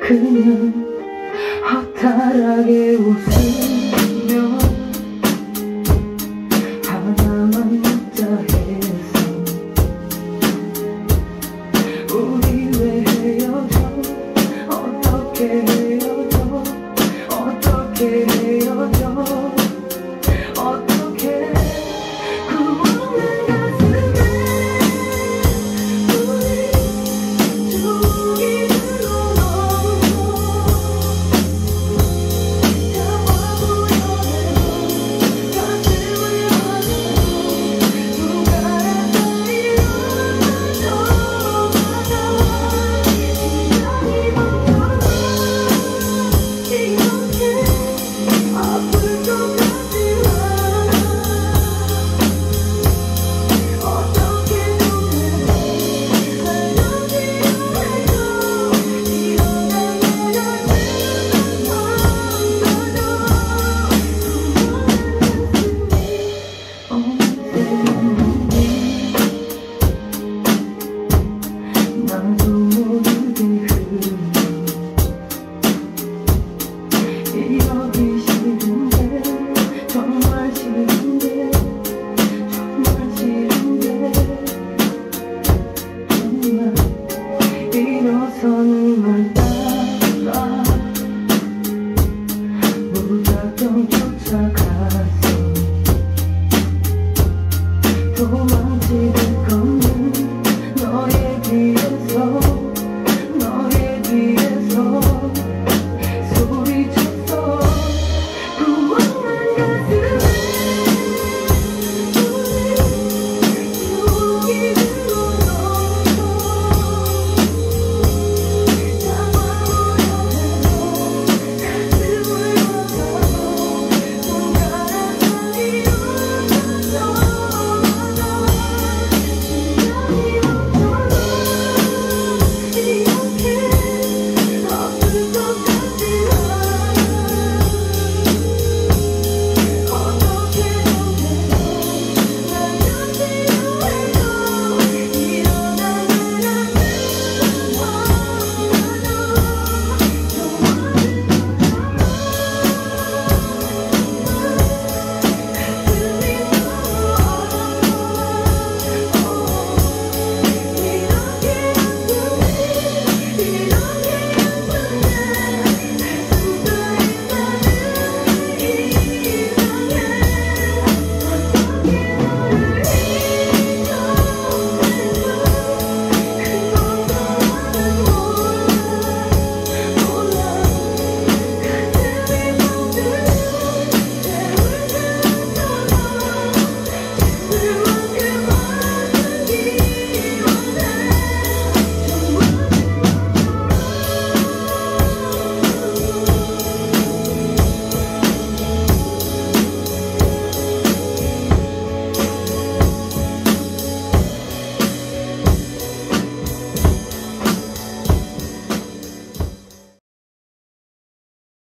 그냥 허탈하게 웃으며 하나만 묻자 해서 우리 왜 헤어져. 어떻게 헤어져 어떻게 헤어져